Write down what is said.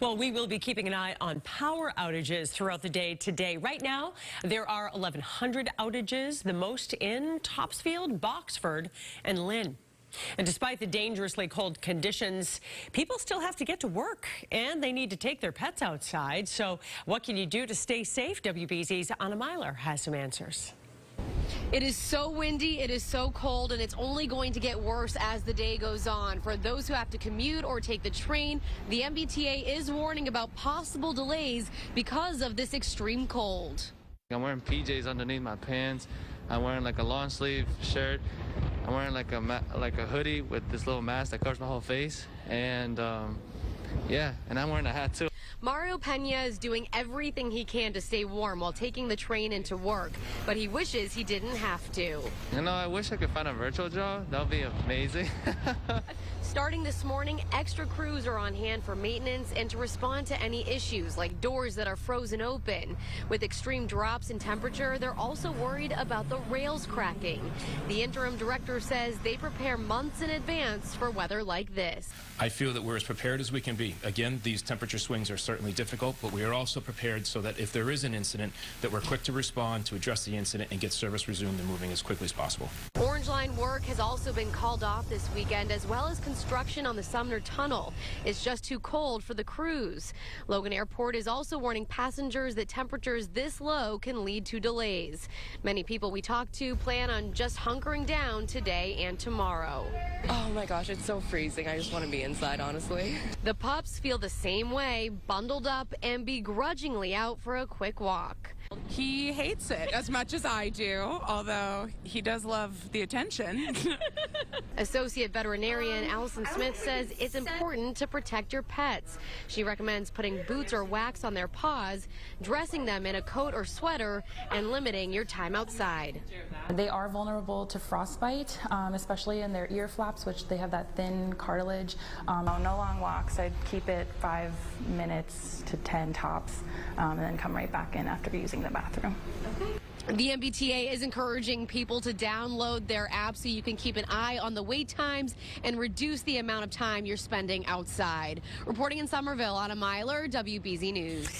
Well, we will be keeping an eye on power outages throughout the day today. Right now, there are 1,100 outages, the most in Topsfield, Boxford, and Lynn. And despite the dangerously cold conditions, people still have to get to work and they need to take their pets outside. So what can you do to stay safe? WBZ's Anna Meiler has some answers. It is so windy, it is so cold, and it's only going to get worse as the day goes on. For those who have to commute or take the train, the MBTA is warning about possible delays because of this extreme cold. I'm wearing PJs underneath my pants. I'm wearing like a long sleeve shirt. I'm wearing like a like a hoodie with this little mask that covers my whole face, and um, yeah, and I'm wearing a hat too. Mario Pena is doing everything he can to stay warm while taking the train into work, but he wishes he didn't have to. You know, I wish I could find a virtual job. That would be amazing. Starting this morning, extra crews are on hand for maintenance and to respond to any issues like doors that are frozen open. With extreme drops in temperature, they're also worried about the rails cracking. The interim director says they prepare months in advance for weather like this. I feel that we're as prepared as we can be. Again, these temperature swings are certainly difficult, but we are also prepared so that if there is an incident, that we're quick to respond to address the incident and get service resumed and moving as quickly as possible. Orange Line work has also been called off this weekend, as well as construction on the Sumner Tunnel. It's just too cold for the crews. Logan Airport is also warning passengers that temperatures this low can lead to delays. Many people we talked to plan on just hunkering down today and tomorrow. Oh my gosh, it's so freezing. I just want to be inside, honestly. The pups feel the same way, bundled up and begrudgingly out for a quick walk. He hates it as much as I do, although he does love the attention. Associate veterinarian Allison Smith says it's important to protect your pets. She recommends putting boots or wax on their paws, dressing them in a coat or sweater, and limiting your time outside. They are vulnerable to frostbite, um, especially in their ear flaps, which they have that thin cartilage. Um, no long walks. I'd keep it five minutes to 10 tops, um, and then come right back in after using using the bathroom. Okay. The MBTA is encouraging people to download their app so you can keep an eye on the wait times and reduce the amount of time you're spending outside. Reporting in Somerville, Anna Meiler, WBZ News.